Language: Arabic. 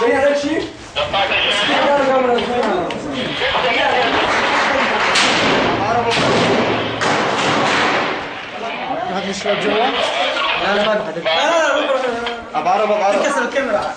Vem, Alexi! هذا الشباب جوا. لا لا ما ابو عرب ابو عرب كسر الكاميرا.